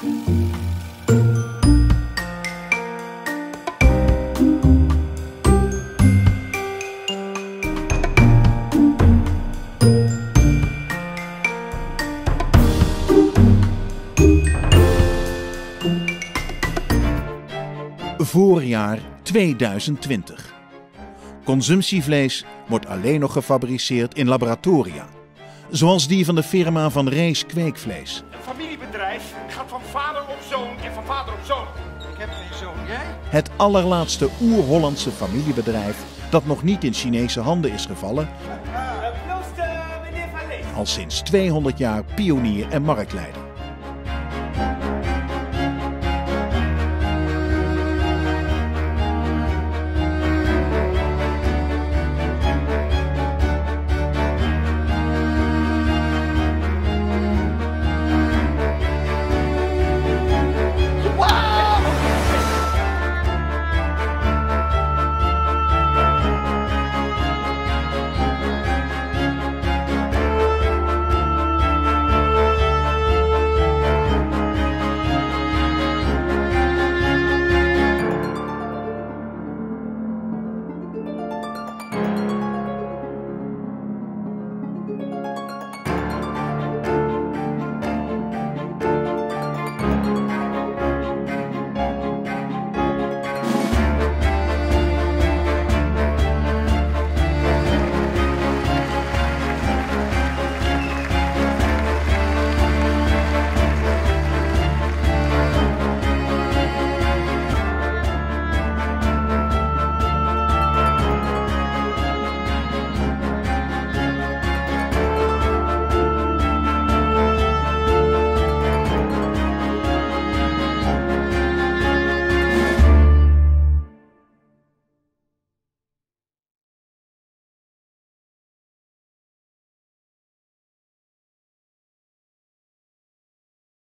Voorjaar 2020. Consumptievlees wordt alleen nog gefabriceerd in laboratoria. Zoals die van de firma van Rees Kweekvlees. Een familiebedrijf gaat van vader op zoon en van vader op zoon. Ik heb geen zoon, jij? Het allerlaatste oer-Hollandse familiebedrijf dat nog niet in Chinese handen is gevallen. Lees. Al sinds 200 jaar pionier en marktleider.